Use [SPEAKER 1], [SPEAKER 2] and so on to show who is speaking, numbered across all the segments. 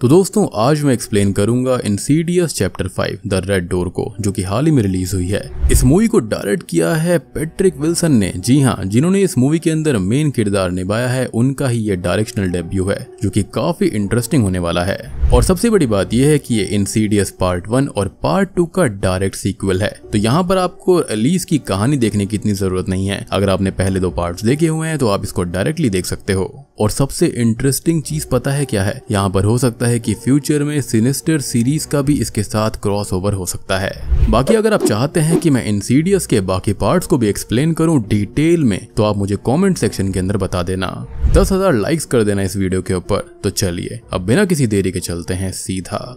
[SPEAKER 1] तो दोस्तों, आज मैं एक्सप्लेन करूँगा Insidious chapter 5 the red door को, जो कि हाल ही में रिलीज़ हुई है। इस मूवी को डायरेक्ट किया है पेट्रिक विल्सन ने। जी हाँ जिन्होंने इस मूवी के अंदर मेन किरदार निभाया है, उनका ही ये डायरेक्शनल डेब्यू है, जो कि काफ़ी इंटरेस्टिंग होने वाला है। और सबसे बड़ी बात यह है कि ये इंसीडियस पार्ट वन और पार्ट टू का डायरेक्ट सीक्वल है। तो यहाँ पर आपको एलिस की कहानी देखने की इतनी ज़रूरत नहीं है। अगर आपने पहले दो पार्ट देखे हुए हैं तो आप इसको डायरेक्टली देख सकते हो। और सबसे इंटरेस्टिंग चीज़ पता है क्या है? यहाँ पर हो सकता है कि फ्यूचर में सिनिस्टर सीरीज़ का भी इसके साथ क्रॉस ओवर हो सकता है। बाकी अगर आप चाहते हैं कि मैं इंसीडियस के बाकी पार्ट्स को भी एक्सप्लेन करूँ डिटेल में तो आप मुझे कमेंट सेक्शन के अंदर बता देना। दस हज़ार लाइक्स कर देना इस वीडियो के ऊपर। तो चलिए, अब बिना किसी देरी के चलते हैं सीधा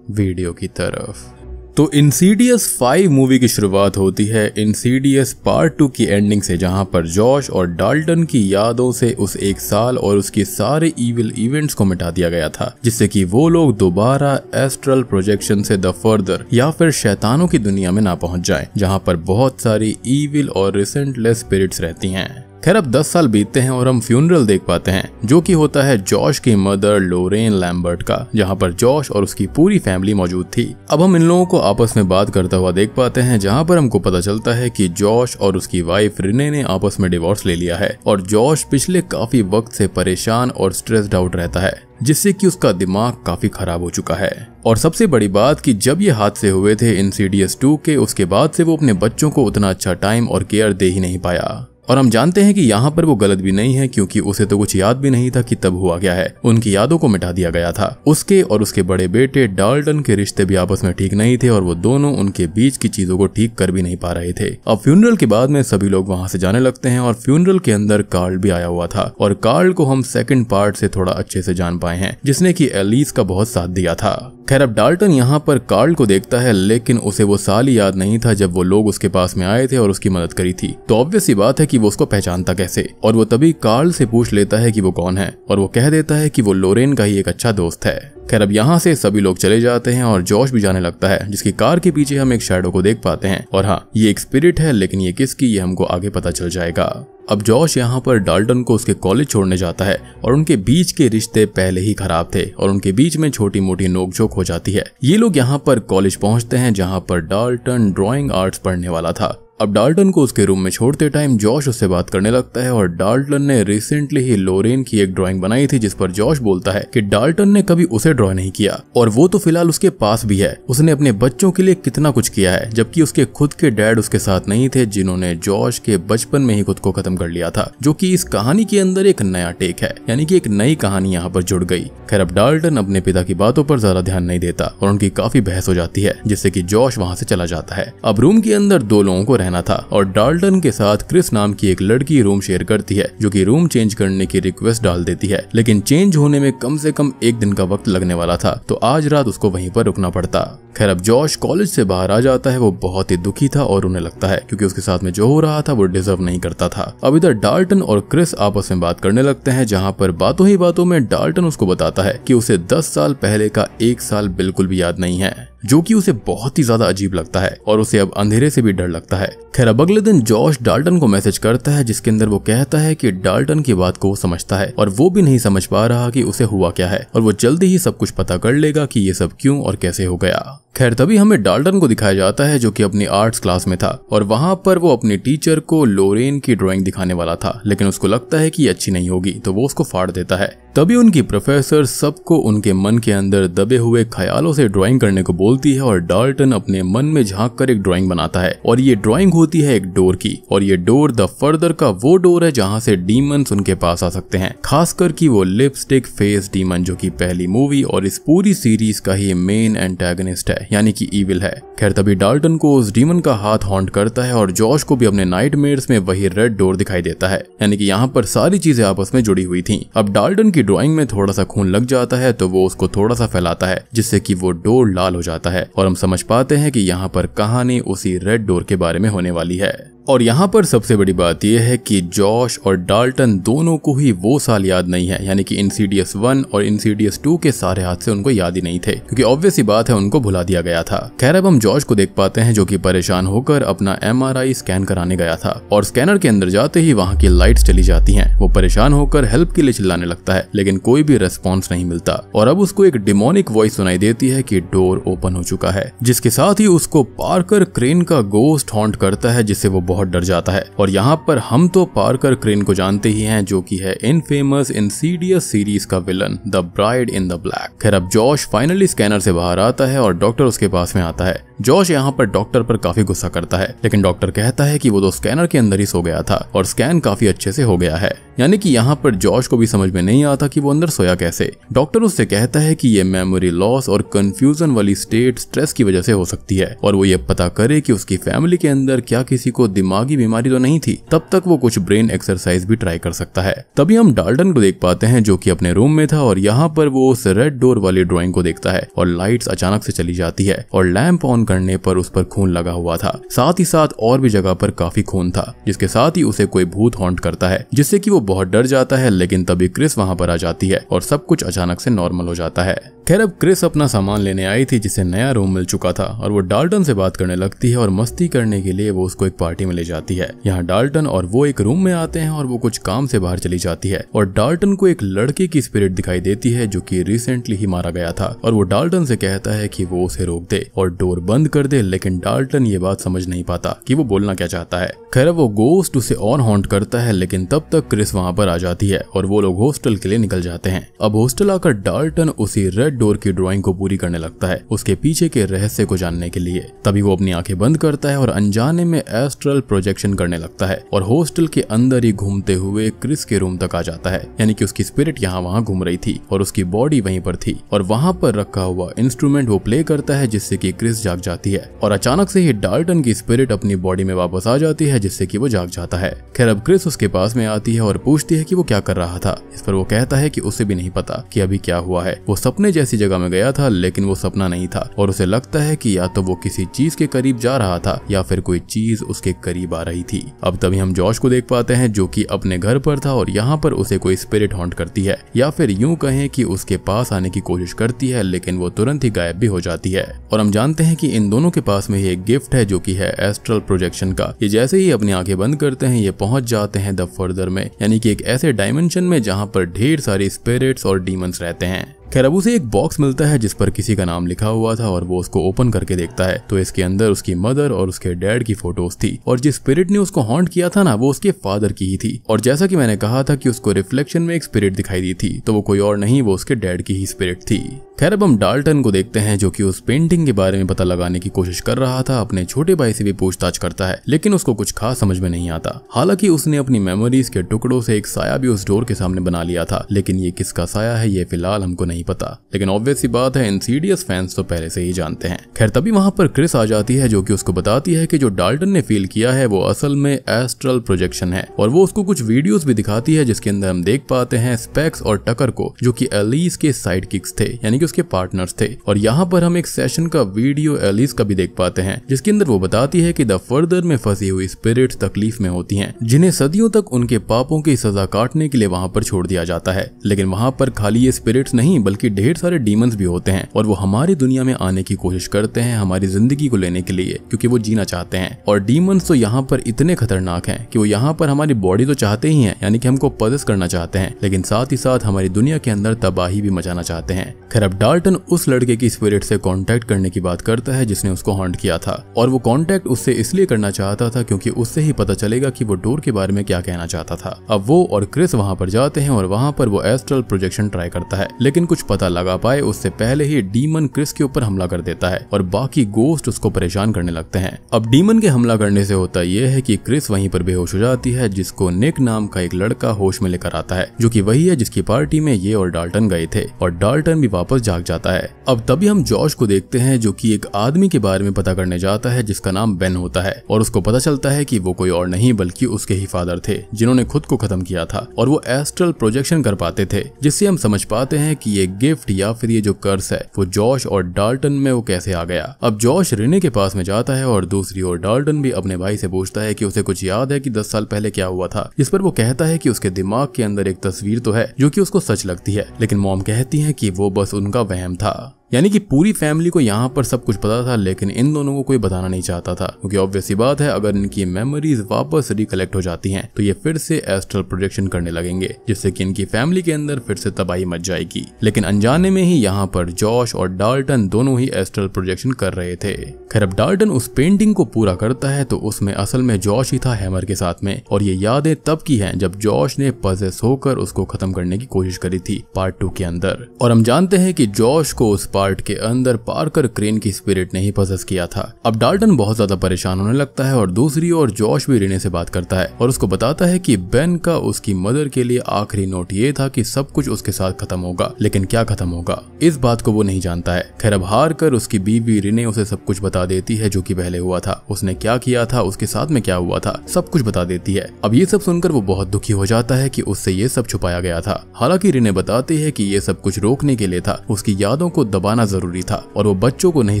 [SPEAKER 1] वीडियो की तरफ़। तो इंसीडियस 5 मूवी की शुरुआत होती है इंसीडियस पार्ट 2 की एंडिंग से, जहाँ पर जॉश और डाल्टन की यादों से उस एक साल और उसके सारे इविल इवेंट्स को मिटा दिया गया था, जिससे कि वो लोग दोबारा एस्ट्रल प्रोजेक्शन से द फर्दर या फिर शैतानों की दुनिया में ना पहुँच जाएँ, जहाँ पर बहुत सारी ईविल और रिसेंटलेस स्पिरिट्स रहती हैं। खैर अब 10 साल बीतते हैं और हम फ्यूनरल देख पाते हैं, जो कि होता है जॉश की मदर लोरेन लैम्बर्ट का, जहाँ पर जॉश और उसकी पूरी फैमिली मौजूद थी। अब हम इन लोगों को आपस में बात करता हुआ देख पाते हैं, जहाँ पर हमको पता चलता है कि जॉश और उसकी वाइफ रिने ने आपस में डिवोर्स ले लिया है, और जॉश पिछले काफ़ी वक्त से परेशान और स्ट्रेस्ड आउट रहता है, जिससे कि उसका दिमाग काफ़ी खराब हो चुका है। और सबसे बड़ी बात कि जब ये हादसे हुए थे इंसीडियस टू के, उसके बाद से वो अपने बच्चों को उतना अच्छा टाइम और केयर दे ही नहीं पाया। और हम जानते हैं कि यहाँ पर वो गलत भी नहीं है, क्योंकि उसे तो कुछ याद भी नहीं था कि तब हुआ क्या है। उनकी यादों को मिटा दिया गया था। उसके और उसके बड़े बेटे डाल्टन के रिश्ते भी आपस में ठीक नहीं थे और वो दोनों उनके बीच की चीज़ों को ठीक कर भी नहीं पा रहे थे। अब फ्यूनरल के बाद में सभी लोग वहाँ से जाने लगते हैं और फ्यूनरल के अंदर कार्ल भी आया हुआ था और कार्ल को हम सेकंड पार्ट से थोड़ा अच्छे से जान पाए हैं, जिसने की एलिस का बहुत साथ दिया था। खैर, अब डाल्टन यहाँ पर कार्ल को देखता है, लेकिन उसे वो साल ही याद नहीं था जब वो लोग उसके पास में आए थे और उसकी मदद करी थी। तो ऑब्वियस ही बात है वो उसको पहचानता कैसे? और वो तभी कार्ल से पूछ लेता है कि वो कौन है? और वो कह देता है कि वो लोरेन का ही एक अच्छा दोस्त है। खैर, अब यहाँ से सभी लोग चले जाते हैं और जॉश भी जाने लगता है, जिसकी कार के पीछे हम एक शेडो को देख पाते हैं। और हाँ ये एक स्पिरिट है, लेकिन ये किसकी, ये हमको आगे पता चल जाएगा। अब जॉश यहाँ पर डाल्टन को उसके कॉलेज छोड़ने जाता है, और उनके बीच के रिश्ते पहले ही खराब थे, और उनके बीच में छोटी मोटी नोकझोंक हो जाती है। ये लोग यहाँ पर कॉलेज पहुँचते हैं, जहाँ पर डाल्टन ड्राइंग आर्ट्स पढ़ने वाला था। अब डाल्टन को उसके रूम में छोड़ते टाइम जॉश उससे बात करने लगता है और डाल्टन ने रिसेंटली ही लोरेन की एक ड्राइंग बनाई थी जिस पर जॉश बोलता है कि डाल्टन ने कभी उसे ड्रॉ नहीं किया और वो तो फ़िलहाल उसके पास भी है। उसने अपने बच्चों के लिए कितना कुछ किया है, जबकि उसके खुद के डैड उसके साथ नहीं थे जिन्होंने जॉश के बचपन में ही खुद को खत्म कर लिया था, जो की इस कहानी के अंदर एक नया टेक है, यानी की एक नई कहानी यहाँ पर जुड़ गई। खैर, अब डाल्टन अपने पिता की बातों पर ज़्यादा ध्यान नहीं देता और उनकी काफ़ी बहस हो जाती है, जिससे की जॉश वहाँ से चला जाता है। अब रूम के अंदर दो लोगों को रहना था और डाल्टन के साथ क्रिस नाम की एक लड़की रूम शेयर करती है, जो कि रूम चेंज करने की रिक्वेस्ट डाल देती है। लेकिन चेंज होने में कम से कम एक दिन का वक्त लगने वाला था तो आज रात उसको वहीं पर रुकना पड़ता। खैर, अब जॉश कॉलेज से बाहर आ जाता है, वो बहुत ही दुखी था और उन्हें लगता है, क्योंकि उसके साथ में जो हो रहा था, वो डिजर्व नहीं करता था। अब इधर डाल्टन और क्रिस आपस में बात करने लगते हैं, जहाँ पर बातों ही बातों में डाल्टन उसको बताता है कि उसे दस साल पहले का एक साल बिल्कुल भी याद नहीं है। जो कि उसे बहुत ही ज़्यादा अजीब लगता है और उसे अब अंधेरे से भी डर लगता है। खैर, अब अगले दिन जॉश डाल्टन को मैसेज करता है, जिसके अंदर वो कहता है कि डाल्टन की बात को वो समझता है और वो भी नहीं समझ पा रहा कि उसे हुआ क्या है और वो जल्दी ही सब कुछ पता कर लेगा कि ये सब क्यों और कैसे हो गया। खैर, तभी हमें डाल्टन को दिखाया जाता है जो कि अपनी आर्ट्स क्लास में था और वहाँ पर वो अपनी टीचर को लोरेन की ड्राइंग दिखाने वाला था, लेकिन उसको लगता है कि अच्छी नहीं होगी तो वो उसको फाड़ देता है। तभी उनकी प्रोफेसर सबको उनके मन के अंदर दबे हुए ख्यालों से ड्राइंग करने को बोलती है और डाल्टन अपने मन में झाँक कर एक ड्राइंग बनाता है। और ये ड्राइंग होती है एक डोर की। और ये डोर द फर्दर का वो डोर है जहाँ से डीमंस उनके पास आ सकते हैं। खासकर की वो लिपस्टिक फेस डीमन जो की पहली मूवी और इस पूरी सीरीज़ का ही मेन एंटेगनिस्ट है, यानी की ईविल है। खैर, तभी डाल्टन को उस डीमन का हाथ हॉन्ट करता है और जॉश को भी अपने नाइट में वही रेड डोर दिखाई देता है। यानी कि यहाँ पर सारी चीज़ें आपस में जुड़ी हुई थी। अब डाल्टन की ड्राइंग में थोड़ा सा खून लग जाता है तो वो उसको थोड़ा सा फैलाता है, जिससे कि वो डोर लाल हो जाता है। और हम समझ पाते हैं कि यहाँ पर कहानी उसी रेड डोर के बारे में होने वाली है। और यहाँ पर सबसे बड़ी बात यह है कि जॉश और डाल्टन दोनों को ही वो साल याद नहीं है, यानी कि इंसीडियस वन और इंसीडियस टू के सारे हादसे उनको याद ही नहीं थे, क्योंकि ऑब्वियस ही बात है उनको भुला दिया गया था। खैर, अब हम जॉश को देख पाते हैं जो कि परेशान होकर अपना एमआरआई स्कैन कराने गया था, और स्कैनर के अंदर जाते ही वहाँ की लाइट चली जाती है। वो परेशान होकर हेल्प के लिए चिल्लाने लगता है, लेकिन कोई भी रेस्पॉन्स नहीं मिलता, और अब उसको एक डिमोनिक वॉइस सुनाई देती है की डोर ओपन हो चुका है, जिसके साथ ही उसको पार्कर क्रेन का गोस्ट हॉन्ट करता है, जिससे वो बहुत डर जाता है। और यहाँ पर हम तो पार्कर क्रेन को जानते ही हैं, जो कि है इन फ़ेमस इंसीडियस सीरीज़ का villain the bride in the black खैर, अब जॉश फाइनली स्कैनर से बाहर आता है और डॉक्टर उसके पास में आता है। जॉश यहाँ पर डॉक्टर पर काफ़ी गुस्सा करता है, लेकिन डॉक्टर कहता है कि वो तो स्कैनर के अंदर ही सो गया था और स्कैन काफ़ी अच्छे से हो गया है। यानी कि यहाँ पर जॉश को भी समझ में नहीं आता कि वो अंदर सोया कैसे। डॉक्टर उससे कहता है कि ये मेमोरी लॉस और कंफ्यूजन वाली स्टेट स्ट्रेस की वजह से हो सकती है, और वो ये पता करे कि उसकी फैमिली के अंदर क्या किसी को दिमागी बीमारी तो नहीं थी, तब तक वो कुछ ब्रेन एक्सरसाइज भी ट्राई कर सकता है। तभी हम डाल्टन को देख पाते हैं जो कि अपने रूम में था और यहाँ पर वो उस रेड डोर वाली ड्रॉइंग को देखता है और लाइट्स अचानक से चली जाती है और लैंप ऑन करने पर उस पर खून लगा हुआ था। साथ ही साथ और भी जगह पर काफ़ी खून था, जिसके साथ ही उसे कोई भूत हॉन्ट करता है, जिससे कि वो बहुत डर जाता है, लेकिन तभी क्रिस वहाँ पर आ जाती है और सब कुछ अचानक से नॉर्मल हो जाता है। खैर, अब क्रिस अपना सामान लेने आई थी, जिसे नया रूम मिल चुका था, और वो डाल्टन से बात करने लगती है और मस्ती करने के लिए वो उसको एक पार्टी में ले जाती है। यहाँ डाल्टन और वो एक रूम में आते हैं और वो कुछ काम से बाहर चली जाती है, और डाल्टन को एक लड़के की स्पिरिट दिखाई देती है, जो की रिसेंटली ही मारा गया था, और वो डाल्टन से कहता है की वो उसे रोक दे और डोर बंद कर दे, लेकिन डाल्टन ये बात समझ नहीं पाता की वो बोलना क्या चाहता है। खैर वो गोस्ट उसे और हॉन्ट करता है, लेकिन तब तक क्रिस वहाँ पर आ जाती है, और वो लोग हॉस्टल के लिए निकल जाते हैं। अब हॉस्टल आकर डाल्टन उसी रेड डोर की ड्रॉइंग को पूरी करने लगता है उसके पीछे के रहस्य को जानने के लिए। तभी वो अपनी आँखें बंद करता है और अनजाने में एस्ट्रल प्रोजेक्शन करने लगता है और हॉस्टल के अंदर ही घूमते हुए क्रिस के रूम तक आ जाता है। यानी कि उसकी स्पिरिट यहाँ वहाँ घूम रही थी और उसकी बॉडी वहीं पर थी और वहाँ पर रखा हुआ इंस्ट्रूमेंट वो प्ले करता है जिससे की क्रिस जाग जाती है और अचानक से ही डाल्टन की स्पिरिट अपनी बॉडी में वापस आ जाती है जिससे की वो जाग जाता है। खैर, अब क्रिस उसके पास में आती है और पूछती है की वो क्या कर रहा था। इस पर वो कहता है की उसे भी नहीं पता कि अभी क्या हुआ है। वो सपने जैसी जगह में गया था, लेकिन वो सपना नहीं था। और उसे लगता है कि या तो वो किसी चीज़ के करीब जा रहा था, या फिर कोई चीज़ उसके करीब आ रही थी। अब तभी हम जॉश को देख पाते हैं, जो कि अपने घर पर था और यहाँ पर उसे कोई स्पिरिट हॉन्ट करती है। या फिर यूँ कहें कि उसके पास आने की कोशिश करती है, लेकिन वो तुरंत ही गायब भी हो जाती है। और हम जानते हैं कि इन दोनों के पास में ही एक गिफ्ट है, जो कि है एस्ट्रल प्रोजेक्शन का। ये जैसे ही अपनी आँखें बंद करते हैं, ये पहुँच जाते हैं द फर्दर में। यानी कि एक ऐसे डायमेंशन में जहाँ पर ढेर सारी स्पिरिट्स और डीमंस रहते हैं। खैर अब उसे एक बॉक्स मिलता है जिस पर किसी का नाम लिखा हुआ था और वो उसको ओपन करके देखता है। तो इसके अंदर उसकी मदर और उसके डैड की फ़ोटोज़ थी। और जिस स्पिरिट ने उसको हॉन्ट किया था ना, वो उसके फादर की ही थी। और जैसा की मैंने कहा था की उसको रिफ्लेक्शन में एक स्पिरिट दिखाई दी थी तो वो कोई और नहीं, वो उसके डैड की ही स्पिरिट थी। खैर, अब हम डाल्टन को देखते हैं, जो कि उस पेंटिंग के बारे में पता लगाने की कोशिश कर रहा था, अपने छोटे भाई से भी पूछताछ करता है, लेकिन उसको कुछ खास समझ में नहीं आता। हालाँकि उसने अपनी मेमोरीज के टुकड़ों से एक साया भी उस डोर के सामने बना लिया था, लेकिन ये किसका साया है, ये फ़िलहाल हमको नहीं पता। लेकिन ऑब्वियस सी बात है इंसीडियस फैंस तो पहले से ही जानते हैं। खैर, तभी वहाँ पर क्रिस आ जाती है, जो की उसको बताती है की जो डाल्टन ने फील किया है, वो असल में एस्ट्रल प्रोजेक्शन है, और वो उसको कुछ वीडियोस भी दिखाती है, जिसके अंदर हम देख पाते हैं स्पेक्स और टकर को, जो की एलिस के साइड किक्स थे, यानी कि उसके पार्टनर्स थे। और यहाँ पर हम एक सेशन का वीडियो एलिस का भी देख पाते हैं, जिसके अंदर वो बताती है कि द फर्दर में फंसी हुई स्पिरिट्स तकलीफ़ में होती हैं, जिन्हें सदियों तक उनके पापों की सजा काटने के लिए वहाँ पर छोड़ दिया जाता है। लेकिन वहाँ पर खाली ये स्पिरिट्स नहीं, बल्कि ढेर सारे डीमंस भी होते हैं, और वो हमारी दुनिया में आने की कोशिश करते हैं हमारी ज़िंदगी को लेने के लिए, क्योंकि वो जीना चाहते हैं। और डीमंस तो यहाँ पर इतने खतरनाक हैं कि वो यहाँ पर हमारी बॉडी तो चाहते ही हैं, यानी कि हमको पदस करना चाहते हैं, लेकिन साथ ही साथ हमारी दुनिया के अंदर तबाही भी मचाना चाहते हैं। खैर डाल्टन उस लड़के की स्पिरिट से कांटेक्ट करने की बात करता है जिसने उसको हॉन्ट किया था। और वो कांटेक्ट उससे इसलिए करना चाहता था क्योंकि उससे ही पता चलेगा कि वो डोर के बारे में क्या कहना चाहता था। अब वो और क्रिस वहाँ पर जाते हैं और वहाँ पर वो एस्ट्रल प्रोजेक्शन ट्राई करता है। लेकिन कुछ पता लगा पाए, उससे पहले ही डीमन क्रिस के ऊपर हमला कर देता है और बाकी गोस्ट उसको परेशान करने लगते हैं। अब डीमन के हमला करने से होता यह है की क्रिस वहीं पर बेहोश हो जाती है, जिसको निक नाम का एक लड़का होश में लेकर आता है, जो की वही है जिसकी पार्टी में ये और डाल्टन गए थे। और डाल्टन भी वापस जाग जाता है। अब तभी हम जॉर्ज को देखते हैं, जो कि एक आदमी के बारे में पता करने जाता है, जिसका नाम बेन होता है। और उसको पता चलता है कि वो कोई और नहीं, बल्कि उसके ही फादर थे, जिन्होंने खुद को खत्म किया था, और वो एस्ट्रल प्रोजेक्शन कर पाते थे, जिससे हम समझ पाते हैं कि ये गिफ्ट या फिर ये जो कर्स है, वो जॉश और डाल्टन में वो कैसे आ गया। अब जॉश रिने के पास में जाता है, और दूसरी ओर डाल्टन भी अपने भाई से पूछता है कि उसे कुछ याद है कि दस साल पहले क्या हुआ था, जिस पर वो कहता है कि उसके दिमाग के अंदर एक तस्वीर तो है, जो कि उसको सच लगती है। लेकिन मॉम कहती है कि वो बस उनका वहम था। यानी कि पूरी फैमिली को यहाँ पर सब कुछ पता था, लेकिन इन दोनों को कोई बताना नहीं चाहता था, क्योंकि ऑब्वियस ही बात है, अगर इनकी मेमोरीज वापस रिकलेक्ट हो जाती हैं तो ये फिर से एस्ट्रल प्रोजेक्शन करने लगेंगे, जिससे कि इनकी फैमिली के अंदर फिर से तबाही मच जाएगी। लेकिन अनजाने में ही यहाँ पर जॉश और डाल्टन दोनों ही एस्ट्रल प्रोजेक्शन कर रहे थे। खैर, अब डाल्टन उस पेंटिंग को पूरा करता है तो उसमें असल में जॉश ही था हैमर के साथ में, और ये यादें तब की हैं जब जॉश ने पजेस होकर उसको खत्म करने की कोशिश करी थी पार्ट टू के अंदर। और हम जानते हैं कि जॉश को उस पार्ट के अंदर पार्कर क्रेन की स्पिरिट ने ही पजेस किया था। अब डाल्टन बहुत ज़्यादा परेशान होने लगता है और दूसरी ओर जॉश भी रिने से बात करता है और उसको बताता है कि बेन का उसकी मदर के लिए आखिरी नोट ये था कि सब कुछ उसके साथ खत्म होगा, लेकिन क्या खत्म होगा? इस बात को वो नहीं जानता है। खैर, अब हार कर उसकी बीवी रिने उसे सब कुछ बता देती है जो की पहले हुआ था। उसने क्या किया था? उसके साथ में क्या हुआ था? सब कुछ बता देती है। अब ये सब सुनकर वो बहुत दुखी हो जाता है कि उससे ये सब छुपाया गया था। हालाँकि रिने बताती है कि ये सब कुछ रोकने के लिए था। उसकी यादों को दबाना ज़रूरी था और वो बच्चों को नहीं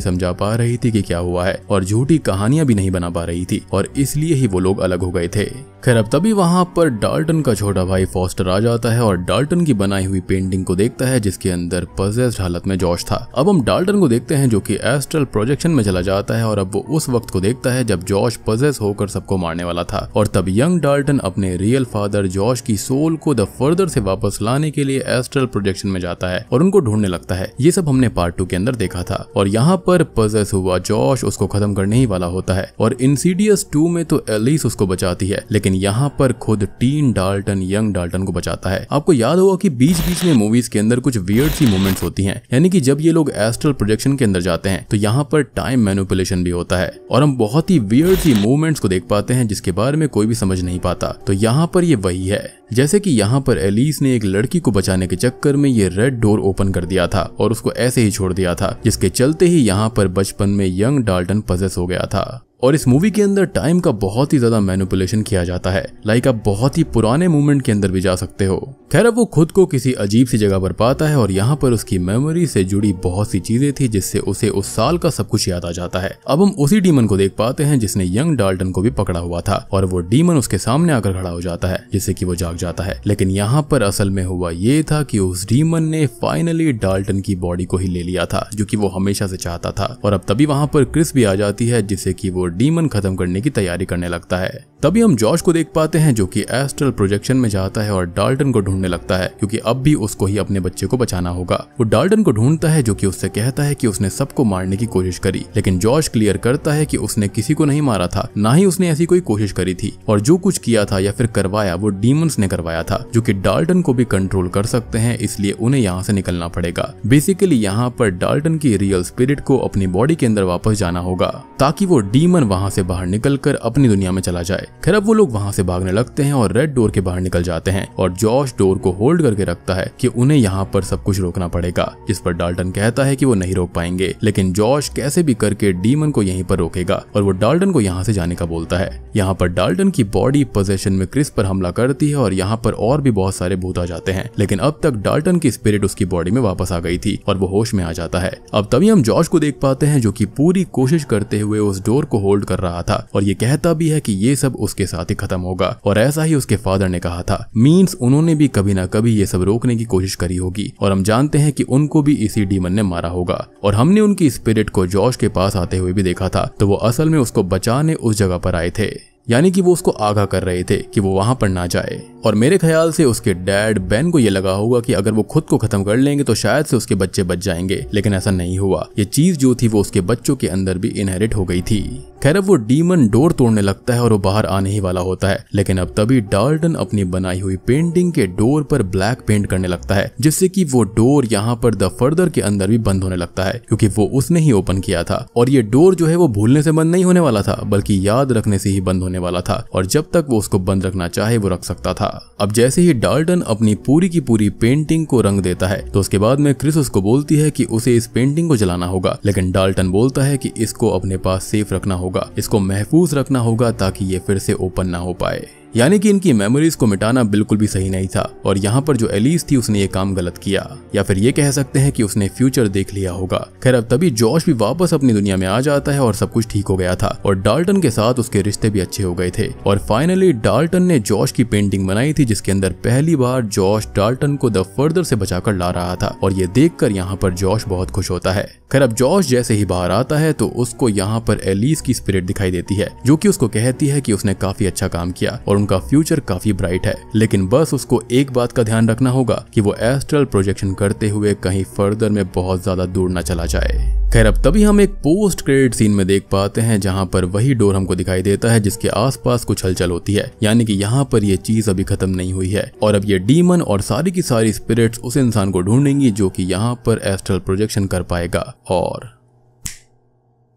[SPEAKER 1] समझा पा रही थी कि क्या हुआ है और झूठी कहानियाँ भी नहीं बना पा रही थी और इसलिए ही वो लोग अलग हो गए थे। खैर, अब तभी वहाँ पर डाल्टन का छोटा भाई फॉस्टर आ जाता है और डाल्टन की बनाई हुई पेंटिंग को देखता है जिसके अंदर पजेस्ड हालत में जॉश था। अब हम डाल्टन को देखते हैं जो कि एस्ट्रल प्रोजेक्शन में चला जाता है और अब वो उस वक्त को देखता है जब जॉश पजेस होकर सबको मारने वाला था और तब यंग डाल्टन अपने रियल फादर जॉश की सोल को द फर्दर से वापस लाने के लिए एस्ट्रल प्रोजेक्शन में जाता है और उनको ढूँढने लगता है। ये सब हमने पार्ट टू के अंदर देखा था। और यहाँ पर पजेस हुआ जॉश उसको खत्म करने ही वाला होता है। और इंसीडियस टू में तो एलिस उसको बचाती है। लेकिन यहाँ पर खुद टीन डाल्टन यंग डाल्टन को बचाता है। आपको याद होगा कि बीच बीच में मूवीज़ के अंदर कुछ वियर्ड सी मूवमेंट्स होती हैं। यानी कि जब ये लोग एस्ट्रल प्रोजेक्शन के अंदर जाते हैं तो यहाँ पर टाइम मैनुपुलेशन भी होता है। और हम बहुत ही वियर्ड सी मूवमेंट्स को देख पाते हैं, जिसके बारे में कोई भी समझ नहीं पाता। तो यहाँ पर ये वही है। जैसे कि यहाँ पर एलिस ने एक लड़की को बचाने के चक्कर में ये रेड डोर ओपन कर दिया था और उसको ऐसे ही छोड़ दिया था, जिसके चलते ही यहाँ पर बचपन में यंग डाल्टन पजेस हो गया था। और इस मूवी के अंदर टाइम का बहुत ही ज़्यादा मैनुपुलेशन किया जाता है। लाइक आप बहुत ही पुराने मूवमेंट के अंदर भी जा सकते हो। खैर, अब वो खुद को किसी अजीब सी जगह पर पाता है और यहाँ पर उसकी मेमोरी से जुड़ी बहुत सी चीज़ें थी जिससे उसे उस साल का सब कुछ याद आ जाता है। अब हम उसी डीमन को देख पाते हैं जिसने यंग डाल्टन को भी पकड़ा हुआ था और वो डीमन उसके सामने आकर खड़ा हो जाता है, जिससे की वो जाग जाता है। लेकिन यहाँ पर असल में हुआ ये था कि उस डीमन ने फाइनली डाल्टन की बॉडी को ही ले लिया था, जो की वो हमेशा से चाहता था। और अब तभी वहाँ पर क्रिस भी आ जाती है, जिससे की वो डीमन खत्म करने की तैयारी करने लगता है। तभी हम जॉश को देख पाते हैं जो कि एस्ट्रल प्रोजेक्शन में जाता है और डाल्टन को ढूँढने लगता है, क्योंकि अब भी उसको ही अपने बच्चे को बचाना होगा। वो डाल्टन को ढूंढता है जो कि उससे कहता है कि उसने सबको मारने की कोशिश करी, लेकिन जॉर्ज क्लियर करता है कि उसने किसी को नहीं मारा था, ना ही उसने ऐसी कोई कोशिश करी थी। और जो कुछ किया था या फिर करवाया, वो डीमंस ने करवाया था, जो की डाल्टन को भी कंट्रोल कर सकते हैं, इसलिए उन्हें यहाँ से निकलना पड़ेगा। बेसिकली यहाँ पर डाल्टन की रियल स्पिरिट को अपनी बॉडी के अंदर वापस जाना होगा, ताकि वो डीमन वहाँ से बाहर निकलकर अपनी दुनिया में चला जाए? खैर, अब वो लोग वहाँ से भागने लगते हैं और रेड डोर के बाहर निकल जाते हैं और जॉश डोर को होल्ड करके रखता है कि उन्हें यहाँ पर सब कुछ रोकना पड़ेगा, जिस पर डाल्टन कहता है कि वो नहीं रोक पाएँगे। लेकिन जॉश कैसे भी करके डीमन को यहीं पर रोकेगा और वो डाल्टन को यहाँ से जाने का बोलता है। यहाँ पर डाल्टन की बॉडी पोजेशन में क्रिस पर हमला करती है और यहाँ पर और भी बहुत सारे भूत आ जाते हैं। लेकिन अब तक डाल्टन की स्पिरिट उसकी बॉडी में वापस आ गई थी और वो होश में आ जाता है। अब तभी हम जॉर्ज को देख पाते हैं जो कि पूरी कोशिश करते हुए उस डोर को होल्ड कर रहा था और ये कहता भी है कि ये सब उसके साथ ही खत्म होगा। और ऐसा ही उसके फादर ने कहा था। मीन्स उन्होंने भी कभी ना कभी ये सब रोकने की कोशिश करी होगी। और हम जानते हैं कि उनको भी इसी डीमन ने मारा होगा। और हमने उनकी स्पिरिट को जॉश के पास आते हुए भी देखा था। तो वो असल में उसको बचाने उस जगह पर आए थे। यानी कि वो उसको आगाह कर रहे थे कि वो वहाँ पर ना जाए। और मेरे ख्याल से उसके डैड बेन को ये लगा होगा कि अगर वो खुद को खत्म कर लेंगे तो शायद से उसके बच्चे बच जाएँगे। लेकिन ऐसा नहीं हुआ। ये चीज़ जो थी वो उसके बच्चों के अंदर भी इनहेरिट हो गई थी। खैर वो डीमन डोर तोड़ने लगता है और वो बाहर आने ही वाला होता है। लेकिन अब तभी डाल्टन अपनी बनाई हुई पेंटिंग के डोर पर ब्लैक पेंट करने लगता है, जिससे कि वो डोर यहाँ पर द फर्दर के अंदर भी बंद होने लगता है, क्योंकि वो उसने ही ओपन किया था। और ये डोर जो है वो भूलने से बंद नहीं होने वाला था, बल्कि याद रखने से ही बंद होने वाला था, और जब तक वो उसको बंद रखना चाहे, वो रख सकता था। अब जैसे ही डाल्टन अपनी पूरी की पूरी पेंटिंग को रंग देता है तो उसके बाद में क्रिस उसको बोलती है कि उसे इस पेंटिंग को जलाना होगा। लेकिन डाल्टन बोलता है कि इसको अपने पास सेफ़ रखना होगा। इसको महफूज रखना होगा ताकि ये फिर से ओपन ना हो पाए। यानी कि इनकी मेमोरीज को मिटाना बिल्कुल भी सही नहीं था और यहाँ पर जो एलिस थी उसने ये काम गलत किया। या फिर ये कह सकते हैं कि उसने फ्यूचर देख लिया होगा। खैर, अब तभी जॉश भी वापस अपनी दुनिया में आ जाता है और सब कुछ ठीक हो गया था और डाल्टन के साथ उसके रिश्ते भी अच्छे हो गए थे। और फाइनली डाल्टन ने जॉश की पेंटिंग बनाई थी, जिसके अंदर पहली बार जॉश डाल्टन को द फर्दर से बचाकर ला रहा था और ये देखकर यहाँ पर जॉश बहुत खुश होता है। खैर, अब जॉश जैसे ही बाहर आता है तो उसको यहाँ पर एलिस की स्पिरिट दिखाई देती है, जो की उसको कहती है की उसने काफ़ी अच्छा काम किया और उनका फ्यूचर काफ़ी ब्राइट है। लेकिन बस उसको एक बात का ध्यान रखना होगा कि वो एस्ट्रल प्रोजेक्शन करते हुए कहीं फर्दर में बहुत ज़्यादा दूर न चला जाए। खैर, अब तभी हम एक पोस्ट क्रेडिट सीन में देख पाते हैं जहाँ पर वही डोर हमको दिखाई देता है जिसके आसपास कुछ हलचल होती है। यानी कि यहाँ पर ये चीज़ अभी खत्म नहीं हुई है। और अब ये डीमन और सारी की सारी स्पिरिट्स उस इंसान को ढूंढेंगी जो कि यहाँ पर एस्ट्रल प्रोजेक्शन कर पाएगा। और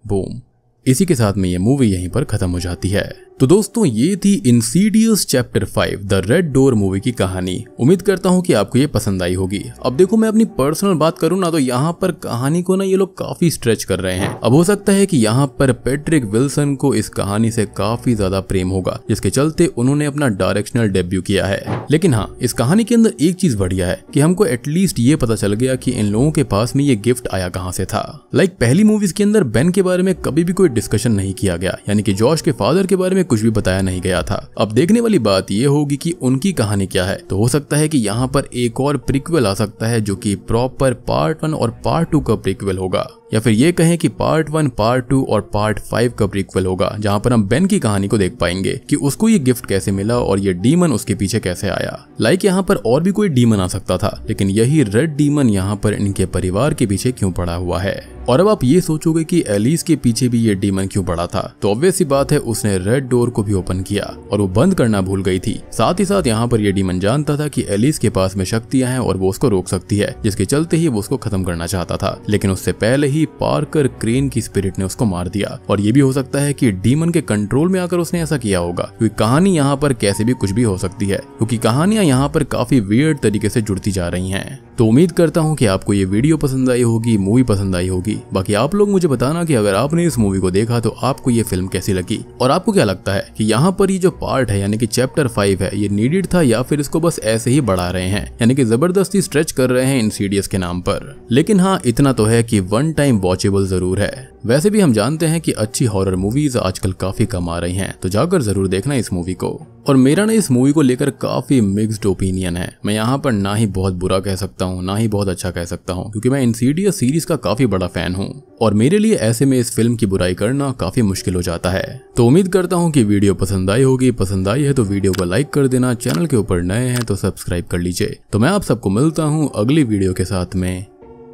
[SPEAKER 1] बूम इसी के साथ में ये मूवी यहीं पर खत्म हो जाती है। तो दोस्तों, ये थी Insidious chapter five the red door movie की कहानी। उम्मीद करता हूँ कि आपको ये पसंद आई होगी। अब देखो, मैं अपनी पर्सनल बात करूँ ना तो यहाँ पर कहानी को ना ये लोग काफ़ी स्ट्रेच कर रहे हैं। अब हो सकता है कि यहाँ पर पेट्रिक विल्सन को इस कहानी से काफ़ी ज़्यादा प्रेम होगा, जिसके चलते उन्होंने अपना डायरेक्शनल डेब्यू किया है। लेकिन हाँ इस कहानी के अंदर एक चीज़ बढ़िया है, की हमको एटलीस्ट ये पता चल गया की इन लोगों के पास में ये गिफ्ट आया कहाँ से था। लाइक पहली मूवीज़ के अंदर बेन के बारे में कभी भी कोई डिस्कशन नहीं किया गया, यानी कि जॉर्ज के फादर के बारे में कुछ भी बताया नहीं गया था। अब देखने वाली बात यह होगी कि उनकी कहानी क्या है। तो हो सकता है कि यहाँ पर एक और प्रिक्वल आ सकता है जो कि प्रॉपर पार्ट वन और पार्ट टू का प्रिक्वल होगा। या फिर ये कहें कि पार्ट वन पार्ट टू और पार्ट फाइव का प्रिक्वल होगा, जहाँ पर हम बेन की कहानी को देख पाएँगे कि उसको ये गिफ्ट कैसे मिला और ये डीमन उसके पीछे कैसे आया। लाइक यहाँ पर और भी कोई डीमन आ सकता था, लेकिन यही रेड डीमन यहाँ पर इनके परिवार के पीछे क्यों पड़ा हुआ है? और अब आप ये सोचोगे कि एलिस के पीछे भी ये डीमन क्यों पड़ा था तो ऑब्वियस सी बात है उसने रेड डोर को भी ओपन किया और वो बंद करना भूल गई थी। साथ ही साथ यहाँ पर ये डीमन जानता था कि एलिस के पास में शक्तियाँ हैं और वो उसको रोक सकती है, जिसके चलते ही वो उसको खत्म करना चाहता था। लेकिन उससे पहले ही पार्कर क्रेन की स्पिरिट ने उसको मार दिया। और ये भी हो सकता है कि डीमन के कंट्रोल में आकर उसने ऐसा किया होगा, क्योंकि कहानी यहाँ पर कैसे भी कुछ भी हो सकती है, क्योंकि कहानियाँ यहाँ पर काफ़ी वियर्ड तरीके से जुड़ती जा रही हैं। तो उम्मीद करता हूँ कि आपको ये वीडियो पसंद आई होगी, मूवी पसंद आई होगी। बाकी आप लोग मुझे बताना कि अगर आपने इस मूवी को देखा तो आपको ये फ़िल्म कैसी लगी? और आपको क्या लगता है कि यहाँ पर ये जो पार्ट है, यानी कि चैप्टर फाइव है, ये नीडेड था या फिर इसको बस ऐसे ही बढ़ा रहे हैं? यानी कि ज़बरदस्ती स्ट्रेच कर रहे हैं इन के नाम पर। लेकिन हाँ इतना तो है की वन टाइम वॉचेबल ज़रूर है। वैसे भी हम जानते हैं कि अच्छी हॉरर मूवीज़ आजकल काफ़ी कम आ रही हैं तो जाकर ज़रूर देखना इस मूवी को। और मेरा ना इस मूवी को लेकर काफ़ी मिक्स्ड ओपिनियन है। मैं यहाँ पर ना ही बहुत बुरा कह सकता हूँ, ना ही बहुत अच्छा कह सकता हूँ, क्योंकि मैं इंसीडियस सीरीज़ का काफ़ी बड़ा फ़ैन हूँ। और मेरे लिए ऐसे में इस फ़िल्म की बुराई करना काफ़ी मुश्किल हो जाता है। तो उम्मीद करता हूँ कि वीडियो पसंद आई होगी, पसंद आई है तो वीडियो को लाइक कर देना चैनल के ऊपर नए हैं तो सब्सक्राइब कर लीजिए। तो मैं आप सबको मिलता हूँ अगली वीडियो के साथ में,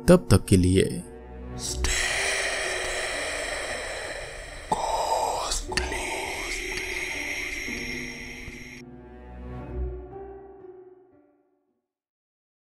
[SPEAKER 1] तब तक के लिए, Stay